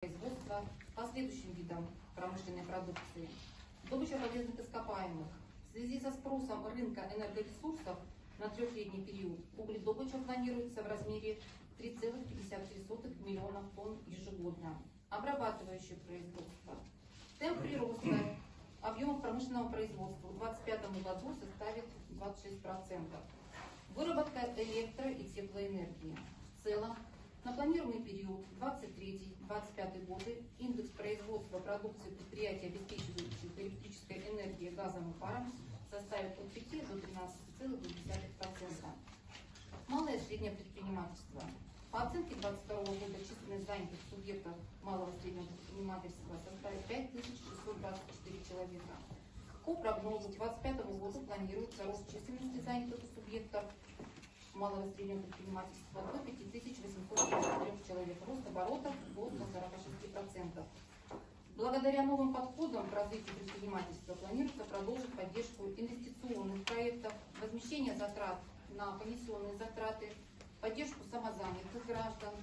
производства по следующим видам промышленной продукции. Добыча полезных ископаемых. В связи со спросом рынка энергоресурсов на трехлетний период угледобыча планируется в размере 3,53 миллионов тонн ежегодно. Обрабатывающее производство. Темп прироста объемов промышленного производства в 2025 году составит 26%. Выработка электро- и теплоэнергии. В целом, планируемый период 23-25 годы индекс производства продукции предприятий, обеспечивающих электрической энергией, газом и паром, составит от 5 до 13,2%. Малое и среднее предпринимательство. По оценке 2022 года численность занятых субъектов малого и среднего предпринимательства составит 5624 человека. По прогнозу к 2025 году планируется рост численности занятых субъектов малого и среднего предпринимательства до 5853 человек, рост оборотов до 146%. Благодаря новым подходам к развитию предпринимательства планируется продолжить поддержку инвестиционных проектов, возмещение затрат на понесенные затраты, поддержку самозанятых граждан,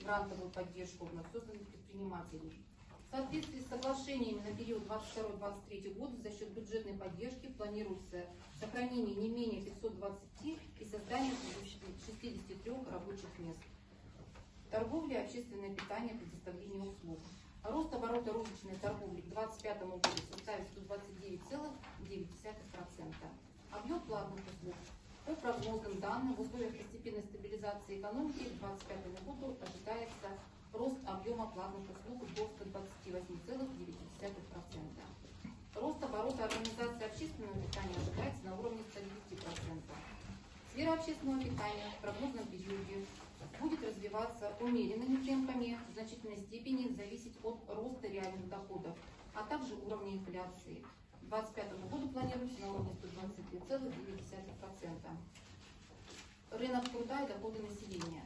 грантовую поддержку вновь созданных предпринимателей. В соответствии с соглашениями на период 22-23 год за счет бюджетной поддержки планируется сохранение не менее 520 и создание 63 рабочих мест. Торговля, общественное питание, предоставление услуг. Рост оборота розничной торговли к 2025 году составит 129,9%. Объем платных услуг по прогнозным данным в условиях постепенной стабилизации экономики к 2025 году ожидается рост объема платных услуг до 128,9%. Рост оборота организации общественного питания ожидается на уровне 110%. Сфера общественного питания в прогнозном периоде будет развиваться умеренными темпами, в значительной степени зависеть от роста реальных доходов, а также уровня инфляции. К 2025 году планируется на уровне 123,9%. Рынок труда и доходы населения.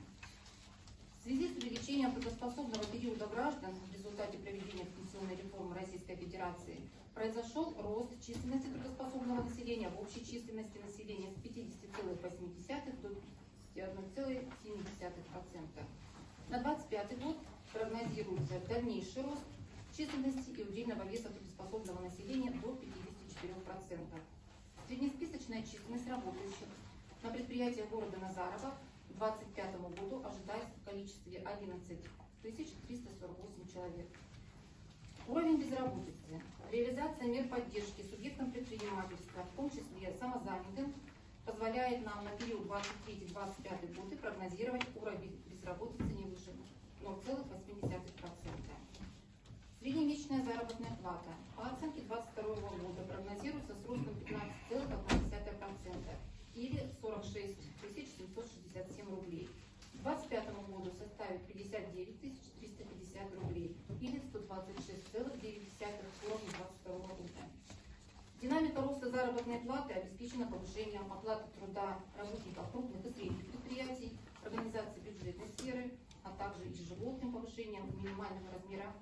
В связи с увеличением трудоспособного периода граждан в результате проведения пенсионной реформы Российской Федерации произошел рост численности трудоспособного населения в общей численности населения с 50,8 до 51,7%. На 2025 год прогнозируется дальнейший рост численности и удельного веса трудоспособного населения до 54%. Среднесписочная численность работающих на предприятиях города Назарова к 2025 году ожидается в количестве 11 348 человек. Уровень безработицы. Реализация мер поддержки субъектам предпринимательства, в том числе самозанятым, позволяет нам на период 23-25 годы прогнозировать уровень безработицы не выше 0,8%. Среднемесячная заработная плата по оценке 2022 года прогнозируется с ростом 15,1% или 46 767 рублей. К 2025 году составит 59 350 рублей или 126,9 уровня 2022 года. Динамика роста заработной платы обеспечена повышением оплаты труда работников крупных и средних предприятий, организаций бюджетной сферы, а также ежегодным повышением минимального размера